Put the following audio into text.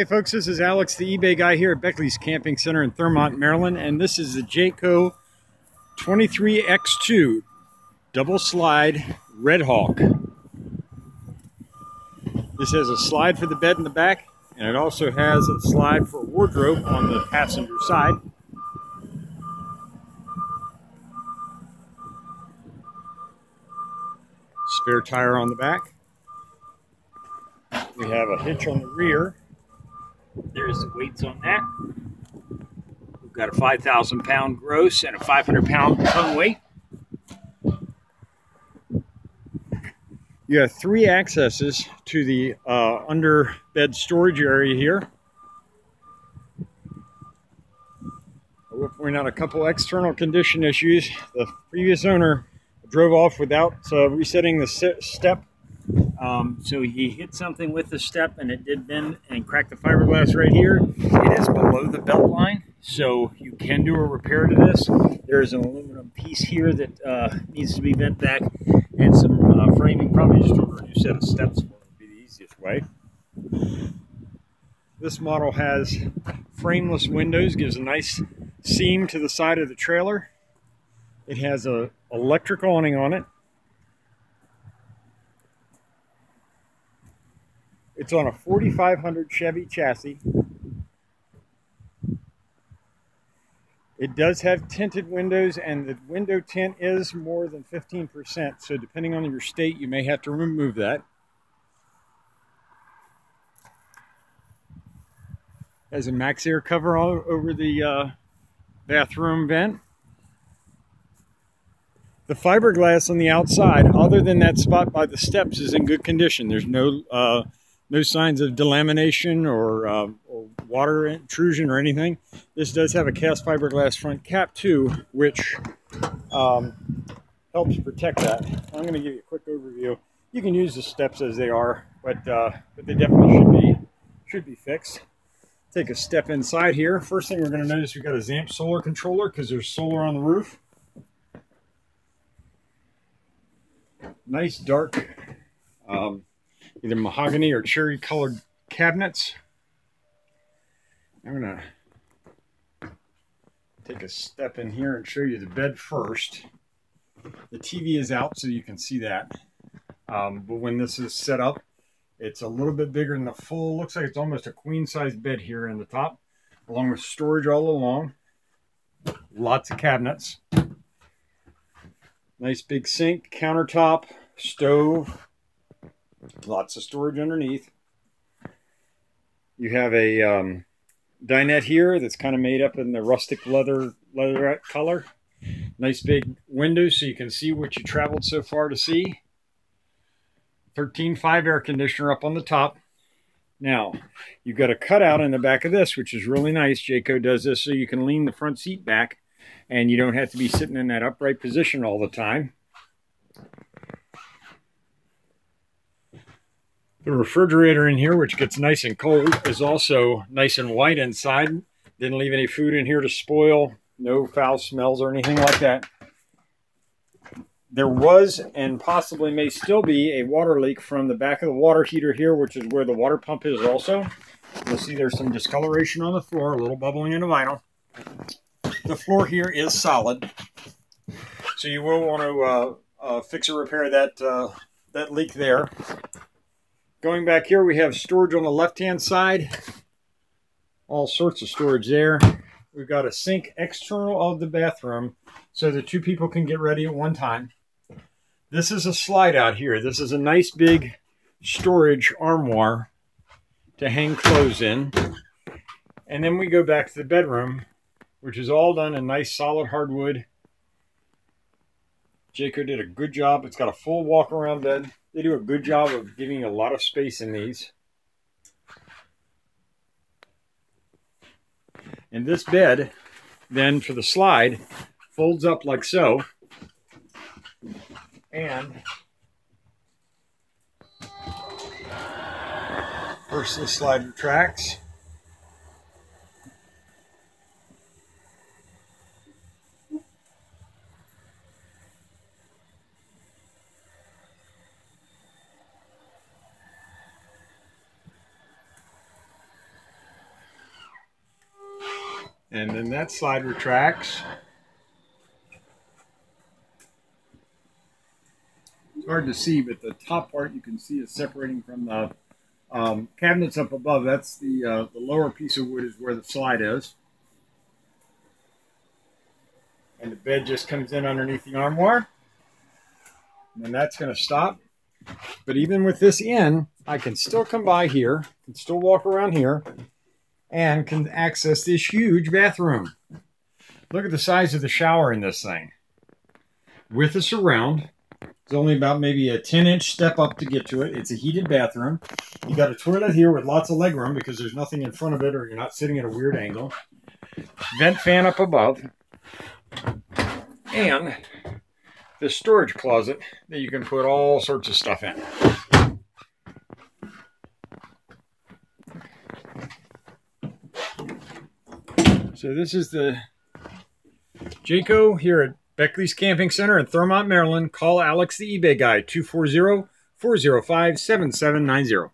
Hey folks, this is Alex, the eBay guy here at Beckley's Camping Center in Thurmont, Maryland, and this is the Jayco 23X2 double slide Red Hawk. This has a slide for the bed in the back, and it also has a slide for a wardrobe on the passenger side. Spare tire on the back. We have a hitch on the rear. There's the weights on that. We've got a 5,000 pound gross and a 500 pound tongue weight. You have three accesses to the uh, under bed storage area here. I will point out a couple external condition issues. The previous owner drove off without uh, resetting the step um, so he hit something with the step and it did bend and crack the fiberglass right here. It is below the belt line, so you can do a repair to this. There is an aluminum piece here that uh, needs to be bent back and some uh, framing. Probably just order a new set of steps would be the easiest way. This model has frameless windows, gives a nice seam to the side of the trailer. It has a electric awning on it It's on a 4500 Chevy chassis. It does have tinted windows and the window tint is more than 15%. So depending on your state, you may have to remove that. Has a MaxxAir cover all over the uh, bathroom vent. The fiberglass on the outside, other than that spot by the steps, is in good condition. There's no uh, no signs of delamination or, uh, or, water intrusion or anything. This does have a cast fiberglass front cap too, which um, helps protect that. I'm going to give you a quick overview. You can use the steps as they are, but uh, but they definitely should be should be fixed. Take a step inside here. First thing we're going to notice we've got a Zamp solar controller because there's solar on the roof. Nice dark um, either mahogany or cherry colored cabinets. I'm going to take a step in here and show you the bed first. The TV is out so you can see that. Um, but when this is set up, it's a little bit bigger than the full. Looks like it's almost a queen size bed here in the top, along with storage all along. Lots of cabinets. Nice big sink, countertop, stove, Lots of storage underneath. You have a um, dinette here that's kind of made up in the rustic leather leatherette color. Nice big windows so you can see what you traveled so far to see. 13.5 air conditioner up on the top. Now, you've got a cutout in the back of this, which is really nice. Jayco does this so you can lean the front seat back and you don't have to be sitting in that upright position all the time. The refrigerator in here, which gets nice and cold, is also nice and white inside. Didn't leave any food in here to spoil. No foul smells or anything like that. There was and possibly may still be a water leak from the back of the water heater here, which is where the water pump is also. You'll see there's some discoloration on the floor, a little bubbling in the vinyl. The floor here is solid. So you will want to uh, uh, fix or repair that, uh, that leak there. Going back here, we have storage on the left-hand side. All sorts of storage there. We've got a sink external of the bathroom so the two people can get ready at one time. This is a slide out here. This is a nice big storage armoire to hang clothes in. And then we go back to the bedroom, which is all done in nice solid hardwood. Jayco did a good job. It's got a full walk around bed. They do a good job of giving a lot of space in these. And this bed, then for the slide, folds up like so. And first the slide retracts. And then that slide retracts. It's hard to see, but the top part you can see is separating from the um, cabinets up above. That's the, uh, the lower piece of wood is where the slide is. And the bed just comes in underneath the armoire. And that's going to stop. But even with this in, I can still come by here, can still walk around here, and can access this huge bathroom. Look at the size of the shower in this thing. With a surround, it's only about maybe a 10 inch step up to get to it. It's a heated bathroom. You got a toilet here with lots of leg room because there's nothing in front of it or you're not sitting at a weird angle. Vent fan up above. And this storage closet that you can put all sorts of stuff in. So this is the Jayco here at Beckley's Camping Center in Thurmont, Maryland. Call Alex the eBay guy, 240-405-7790.